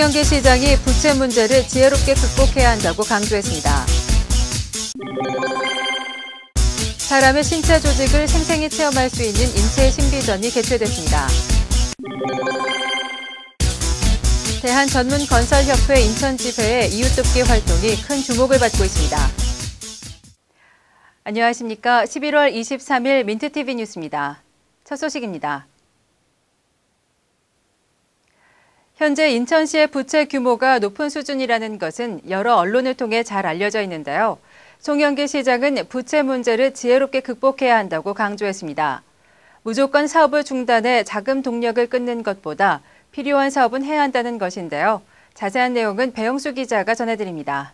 송영길 시장이 부채 문제를 지혜롭게 극복해야 한다고 강조했습니다. 사람의 신체 조직을 생생히 체험할 수 있는 인체 신비전이 개최됐습니다. 대한전문건설협회 인천지회의 이웃돕기 활동이 큰 주목을 받고 있습니다. 안녕하십니까. 11월 23일 민트TV 뉴스입니다. 첫 소식입니다. 현재 인천시의 부채 규모가 높은 수준이라는 것은 여러 언론을 통해 잘 알려져 있는데요. 송영길 시장은 부채 문제를 지혜롭게 극복해야 한다고 강조했습니다. 무조건 사업을 중단해 자금 동력을 끊는 것보다 필요한 사업은 해야 한다는 것인데요. 자세한 내용은 배영수 기자가 전해드립니다.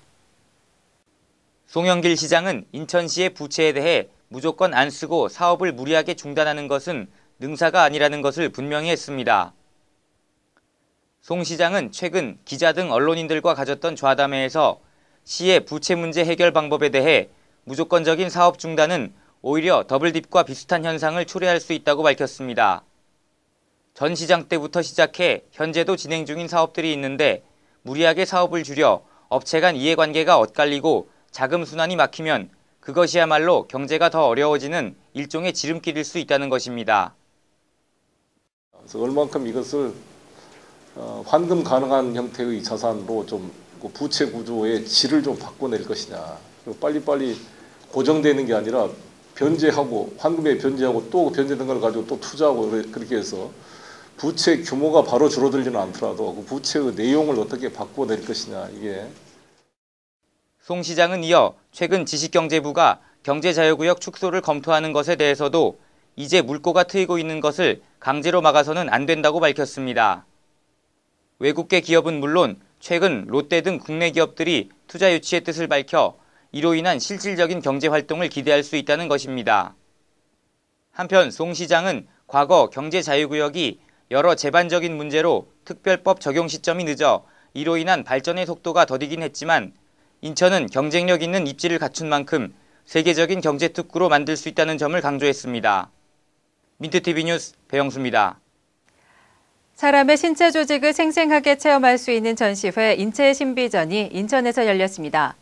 송영길 시장은 인천시의 부채에 대해 무조건 안 쓰고 사업을 무리하게 중단하는 것은 능사가 아니라는 것을 분명히 했습니다. 송 시장은 최근 기자 등 언론인들과 가졌던 좌담회에서 시의 부채 문제 해결 방법에 대해 무조건적인 사업 중단은 오히려 더블딥과 비슷한 현상을 초래할 수 있다고 밝혔습니다. 전 시장 때부터 시작해 현재도 진행 중인 사업들이 있는데 무리하게 사업을 줄여 업체 간 이해관계가 엇갈리고 자금 순환이 막히면 그것이야말로 경제가 더 어려워지는 일종의 지름길일 수 있다는 것입니다. 그래서 얼만큼 이것을 어, 환금 가능한 형태의 자산으로 좀그 부채 구조의 질을 좀 바꿔낼 것이냐. 빨리빨리 고정되는 게 아니라 변제하고 환금에 변제하고 또 변제된 걸 가지고 또 투자하고 그렇게 해서 부채 규모가 바로 줄어들지는 않더라도 그 부채의 내용을 어떻게 바꿔낼 것이냐 이게. 송 시장은 이어 최근 지식경제부가 경제자유구역 축소를 검토하는 것에 대해서도 이제 물꼬가 트이고 있는 것을 강제로 막아서는 안 된다고 밝혔습니다. 외국계 기업은 물론 최근 롯데 등 국내 기업들이 투자 유치의 뜻을 밝혀 이로 인한 실질적인 경제 활동을 기대할 수 있다는 것입니다. 한편 송 시장은 과거 경제 자유구역이 여러 재반적인 문제로 특별법 적용 시점이 늦어 이로 인한 발전의 속도가 더디긴 했지만 인천은 경쟁력 있는 입지를 갖춘 만큼 세계적인 경제 특구로 만들 수 있다는 점을 강조했습니다. 민트TV 뉴스 배영수입니다. 사람의 신체 조직을 생생하게 체험할 수 있는 전시회 인체 신비전이 인천에서 열렸습니다.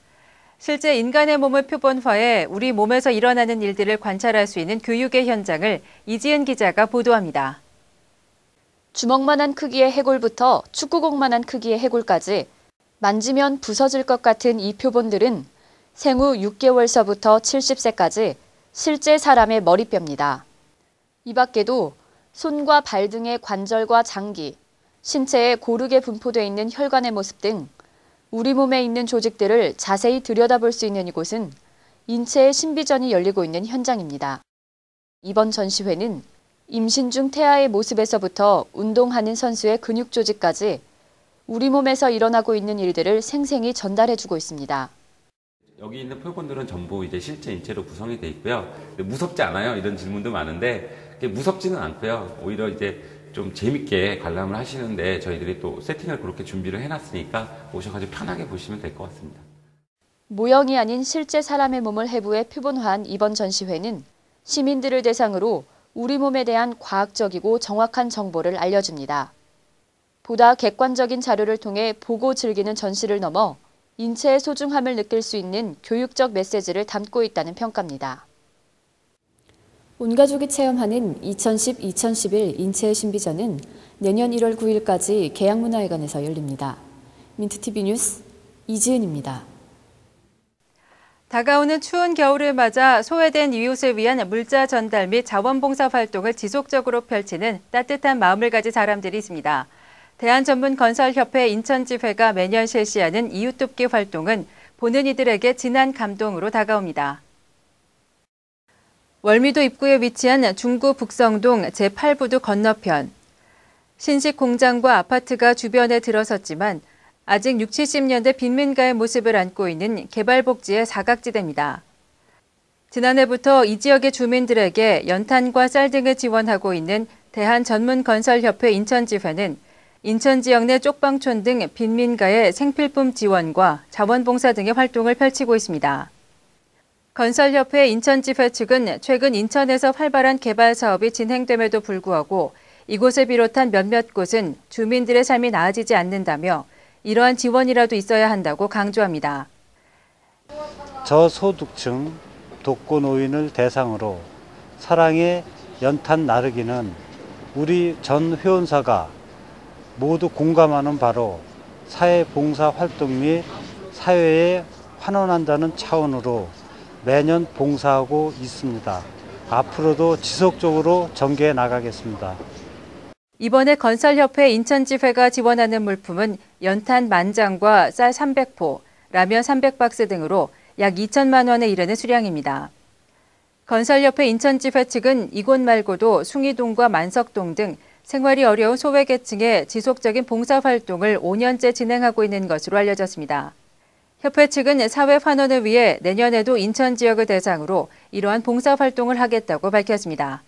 실제 인간의 몸을 표본화해 우리 몸에서 일어나는 일들을 관찰할 수 있는 교육의 현장을 이지은 기자가 보도합니다. 주먹만한 크기의 해골부터 축구공만한 크기의 해골까지 만지면 부서질 것 같은 이 표본들은 생후 6개월서부터 70세까지 실제 사람의 머리뼈입니다. 이 밖에도 손과 발 등의 관절과 장기, 신체에 고르게 분포되어 있는 혈관의 모습 등 우리 몸에 있는 조직들을 자세히 들여다볼 수 있는 이곳은 인체의 신비전이 열리고 있는 현장입니다. 이번 전시회는 임신 중 태아의 모습에서부터 운동하는 선수의 근육 조직까지 우리 몸에서 일어나고 있는 일들을 생생히 전달해주고 있습니다. 여기 있는 표본들은 전부 이제 실제 인체로 구성이 돼 있고요. 무섭지 않아요? 이런 질문도 많은데 무섭지는 않고요. 오히려 이제 좀 재밌게 관람을 하시는데 저희들이 또 세팅을 그렇게 준비를 해놨으니까 오셔가지고 편하게 보시면 될 것 같습니다. 모형이 아닌 실제 사람의 몸을 해부해 표본화한 이번 전시회는 시민들을 대상으로 우리 몸에 대한 과학적이고 정확한 정보를 알려줍니다. 보다 객관적인 자료를 통해 보고 즐기는 전시를 넘어 인체의 소중함을 느낄 수 있는 교육적 메시지를 담고 있다는 평가입니다. 온 가족이 체험하는 2010-2011 인체의 신비전은 내년 1월 9일까지 계양문화회관에서 열립니다. 민트TV 뉴스 이지은입니다. 다가오는 추운 겨울을 맞아 소외된 이웃을 위한 물자 전달 및 자원봉사 활동을 지속적으로 펼치는 따뜻한 마음을 가진 사람들이 있습니다. 대한전문건설협회 인천지회가 매년 실시하는 이웃돕기 활동은 보는 이들에게 진한 감동으로 다가옵니다. 월미도 입구에 위치한 중구 북성동 제8부두 건너편. 신식 공장과 아파트가 주변에 들어섰지만 아직 60, 70년대 빈민가의 모습을 안고 있는 개발복지의 사각지대입니다. 지난해부터 이 지역의 주민들에게 연탄과 쌀 등을 지원하고 있는 대한전문건설협회 인천지회는 인천 지역 내 쪽방촌 등 빈민가의 생필품 지원과 자원봉사 등의 활동을 펼치고 있습니다. 건설협회 인천지회 측은 최근 인천에서 활발한 개발 사업이 진행됨에도 불구하고 이곳을 비롯한 몇몇 곳은 주민들의 삶이 나아지지 않는다며 이러한 지원이라도 있어야 한다고 강조합니다. 저소득층 독거 노인을 대상으로 사랑의 연탄 나르기는 우리 전 회원사가 모두 공감하는 바로 사회 봉사 활동 및 사회에 환원한다는 차원으로 매년 봉사하고 있습니다. 앞으로도 지속적으로 전개해 나가겠습니다. 이번에 건설협회 인천지회가 지원하는 물품은 연탄 만장과 쌀 300포, 라면 300박스 등으로 약 2천만 원에 이르는 수량입니다. 건설협회 인천지회 측은 이곳 말고도 숭이동과 만석동 등 생활이 어려운 소외계층의 지속적인 봉사활동을 5년째 진행하고 있는 것으로 알려졌습니다. 협회 측은 사회 환원을 위해 내년에도 인천 지역을 대상으로 이러한 봉사활동을 하겠다고 밝혔습니다.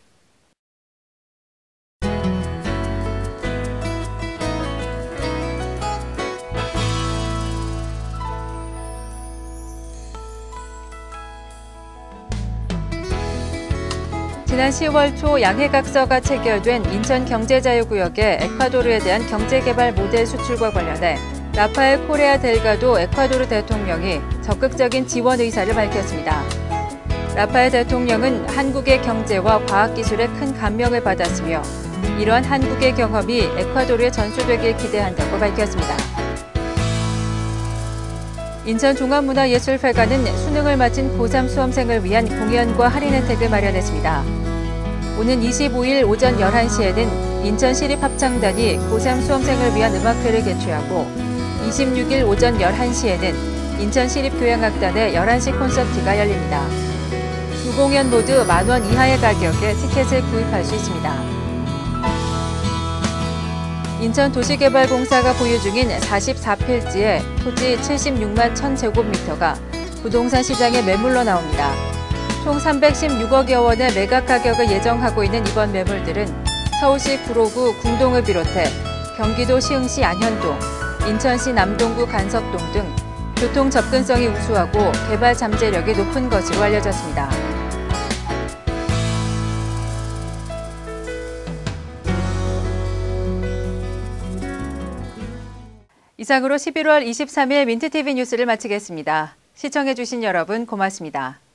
지난 10월 초 양해각서가 체결된 인천 경제자유구역의 에콰도르에 대한 경제개발 모델 수출과 관련해 라파엘 코레아 델가도 에콰도르 대통령이 적극적인 지원 의사를 밝혔습니다. 라파엘 대통령은 한국의 경제와 과학기술에 큰 감명을 받았으며 이러한 한국의 경험이 에콰도르에 전수되길 기대한다고 밝혔습니다. 인천종합문화예술회관은 수능을 마친 고3 수험생을 위한 공연과 할인 혜택을 마련했습니다. 오는 25일 오전 11시에는 인천시립합창단이 고3 수험생을 위한 음악회를 개최하고 26일 오전 11시에는 인천시립교향악단의 11시 콘서트가 열립니다. 두 공연 모두 만 원 이하의 가격에 티켓을 구입할 수 있습니다. 인천도시개발공사가 보유 중인 44필지의 토지 76만 1000제곱미터가 부동산 시장에 매물로 나옵니다. 총 316억여 원의 매각 가격을 예정하고 있는 이번 매물들은 서울시 구로구 궁동을 비롯해 경기도 시흥시 안현동, 인천시 남동구 간석동 등 교통 접근성이 우수하고 개발 잠재력이 높은 것으로 알려졌습니다. 이상으로 11월 23일 민트TV 뉴스를 마치겠습니다. 시청해주신 여러분 고맙습니다.